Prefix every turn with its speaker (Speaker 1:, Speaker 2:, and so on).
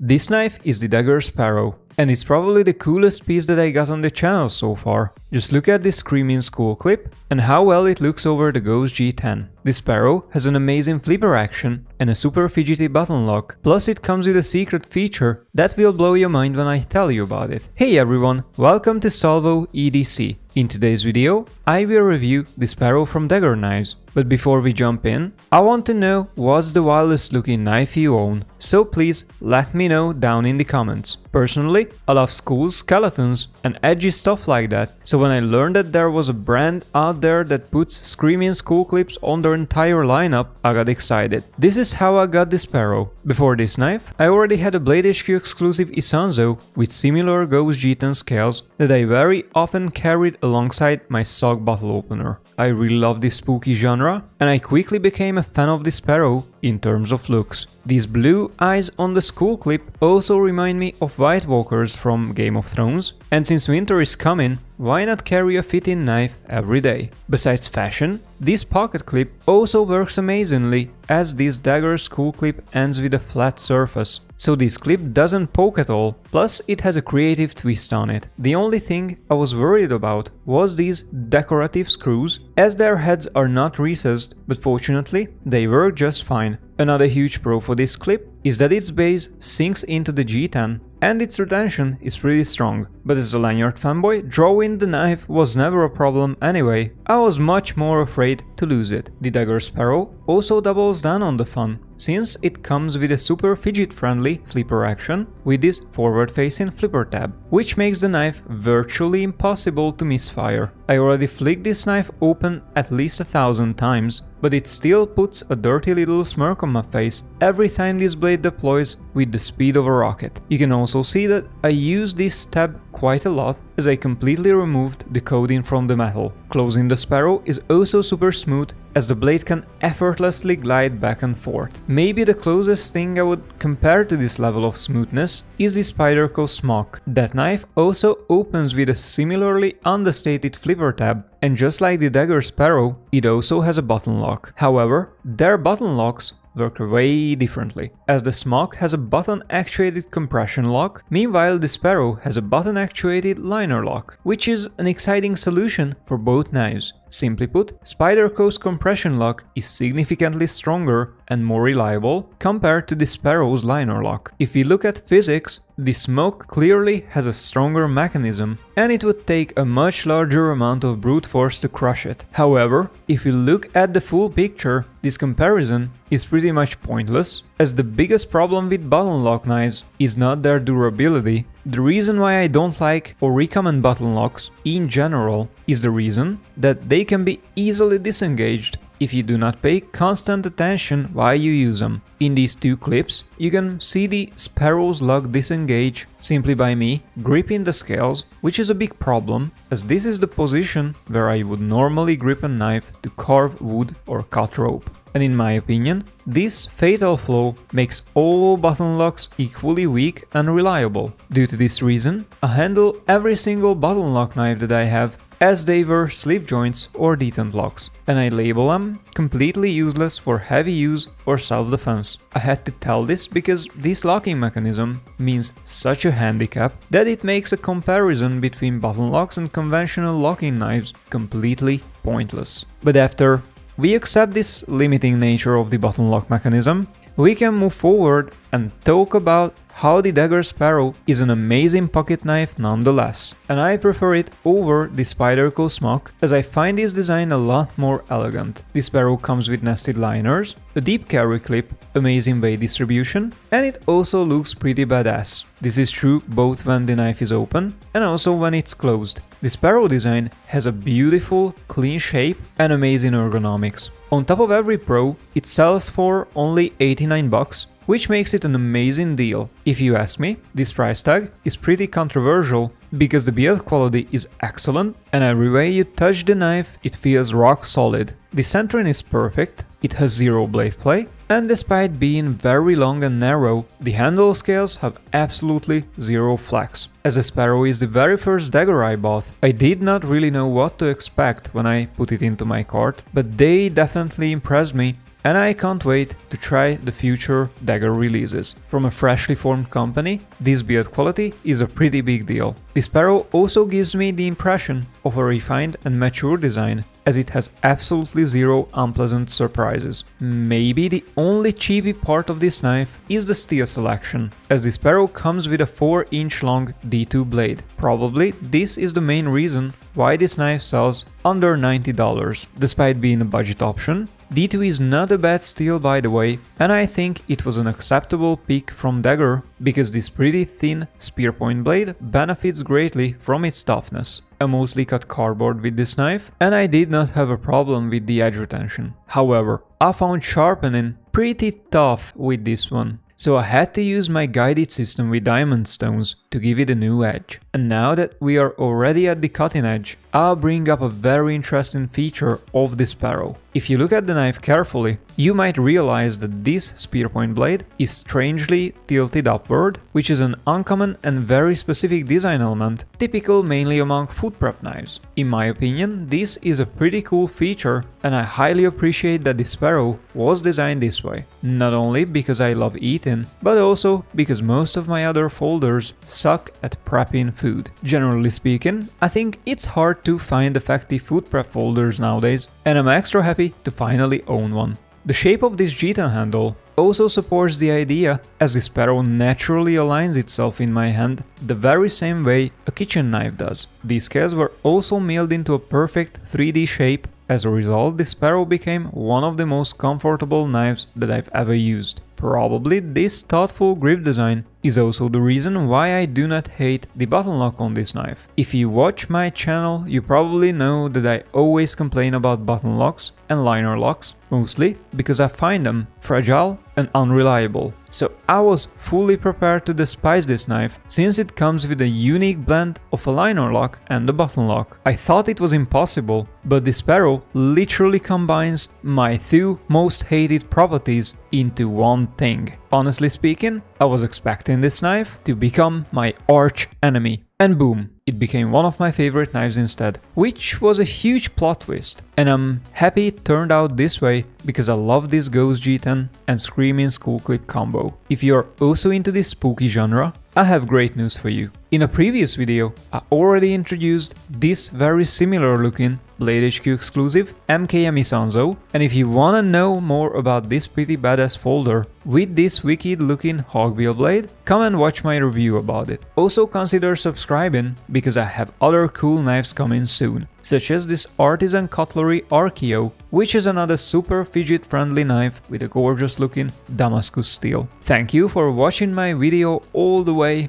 Speaker 1: This knife is the Daggerr Sparrow, and it's probably the coolest piece that I got on the channel so far. Just look at this Screaming Skull clip and how well it looks over the Ghost G10. The Sparrow has an amazing flipper action and a super fidgety button lock, plus it comes with a secret feature that will blow your mind when I tell you about it. Hey everyone, welcome to Salvo EDC. In today's video, I will review the Sparrow from Daggerr Knives. But before we jump in, I want to know what's the wildest looking knife you own, so please let me know down in the comments. Personally, I love skulls, skeletons and edgy stuff like that, so when I learned that there was a brand out there that puts screaming skull clips on their entire lineup, I got excited. This is how I got the Sparrow. Before this knife, I already had a Blade HQ exclusive Isonzo with similar Ghost G10 scales that I very often carried alongside my SOG bottle opener. I really love this spooky genre, and I quickly became a fan of the Sparrow in terms of looks. These blue eyes on the skull clip also remind me of White Walkers from Game of Thrones, and since winter is coming, why not carry a fitting knife every day? Besides fashion, this pocket clip also works amazingly as this dagger skull clip ends with a flat surface, so this clip doesn't poke at all, plus it has a creative twist on it. The only thing I was worried about was these decorative screws, as their heads are not recessed, but fortunately they work just fine. Another huge pro for this clip is that its base sinks into the G10 and its retention is pretty strong. But as a lanyard fanboy, drawing the knife was never a problem anyway. I was much more afraid to lose it. The Daggerr Sparrow also doubles down on the fun, since it comes with a super fidget-friendly flipper action with this forward-facing flipper tab, which makes the knife virtually impossible to misfire. I already flicked this knife open at least a thousand times, but it still puts a dirty little smirk on my face every time this blade deploys with the speed of a rocket. You can also see that I use this tab quite a lot as I completely removed the coating from the metal. Closing the Sparrow is also super smooth as the blade can effortlessly glide back and forth. Maybe the closest thing I would compare to this level of smoothness is the Spyderco Smock. That knife also opens with a similarly understated flipper tab and just like the Daggerr Sparrow, it also has a button lock. However, their button locks work way differently, as the Smock has a button-actuated compression lock, meanwhile the Sparrow has a button-actuated liner lock, which is an exciting solution for both knives. Simply put, Spyderco's compression lock is significantly stronger and more reliable compared to the Sparrow's liner lock. If we look at physics, the Smock clearly has a stronger mechanism and it would take a much larger amount of brute force to crush it. However, if we look at the full picture, this comparison is pretty much pointless, as the biggest problem with button lock knives is not their durability. The reason why I don't like or recommend button locks in general is the reason that they can be easily disengaged if you do not pay constant attention while you use them. In these two clips, you can see the Sparrow's lock disengage simply by me gripping the scales, which is a big problem, as this is the position where I would normally grip a knife to carve wood or cut rope. And in my opinion, this fatal flaw makes all button locks equally weak and reliable. Due to this reason, I handle every single button lock knife that I have as they were slip joints or detent locks, and I label them completely useless for heavy use or self-defense. I had to tell this because this locking mechanism means such a handicap that it makes a comparison between button locks and conventional locking knives completely pointless. But after we accept this limiting nature of the button lock mechanism, we can move forward and talk about how the Daggerr Sparrow is an amazing pocket knife nonetheless, and I prefer it over the Spyderco Smock as I find this design a lot more elegant. The Sparrow comes with nested liners, a deep carry clip, amazing weight distribution, and it also looks pretty badass. This is true both when the knife is open and also when it's closed. The Sparrow design has a beautiful, clean shape and amazing ergonomics. On top of every pro, it sells for only 89 bucks which makes it an amazing deal. If you ask me, this price tag is pretty controversial because the build quality is excellent and every way you touch the knife it feels rock solid. The centering is perfect, it has zero blade play, and despite being very long and narrow, the handle scales have absolutely zero flex. As a Sparrow is the very first Daggerr I bought, I did not really know what to expect when I put it into my cart, but they definitely impressed me and I can't wait to try the future Daggerr releases. From a freshly formed company, this build quality is a pretty big deal. The Sparrow also gives me the impression of a refined and mature design as it has absolutely zero unpleasant surprises. Maybe the only cheapy part of this knife is the steel selection, as the Sparrow comes with a 4 inch long D2 blade. Probably this is the main reason why this knife sells under $90. Despite being a budget option, D2 is not a bad steel by the way, and I think it was an acceptable pick from Daggerr because this pretty thin spear point blade benefits greatly from its toughness. I mostly cut cardboard with this knife and I did not have a problem with the edge retention. However, I found sharpening pretty tough with this one so I had to use my guided system with diamond stones to give it a new edge. And now that we are already at the cutting edge, I'll bring up a very interesting feature of the Sparrow. If you look at the knife carefully, you might realize that this spearpoint blade is strangely tilted upward, which is an uncommon and very specific design element, typical mainly among food prep knives. In my opinion, this is a pretty cool feature and I highly appreciate that the Sparrow was designed this way. Not only because I love eating, but also because most of my other folders suck at prepping food. Generally speaking, I think it's hard to find effective food prep folders nowadays, and I'm extra happy to finally own one. The shape of this G10 handle also supports the idea as the Sparrow naturally aligns itself in my hand the very same way a kitchen knife does. These scales were also milled into a perfect 3D shape as a result, the Sparrow became one of the most comfortable knives that I've ever used. Probably this thoughtful grip design is also the reason why I do not hate the button lock on this knife. If you watch my channel, you probably know that I always complain about button locks and liner locks, mostly because I find them fragile and unreliable. So I was fully prepared to despise this knife since it comes with a unique blend of a liner lock and a button lock. I thought it was impossible, but the Sparrow literally combines my two most hated properties into one thing. Honestly speaking, I was expecting this knife to become my arch enemy. And boom, it became one of my favorite knives instead, which was a huge plot twist. And I'm happy it turned out this way because I love this Ghost G10 and Screaming Skull Clip combo. If you're also into this spooky genre, I have great news for you. In a previous video, I already introduced this very similar looking Blade HQ exclusive MKM Isonzo and if you wanna know more about this pretty badass folder with this wicked looking hawkbill blade, come and watch my review about it. Also consider subscribing because I have other cool knives coming soon, such as this Artisan Cutlery Archeo, which is another super fidget friendly knife with a gorgeous looking Damascus steel. Thank you for watching my video all the way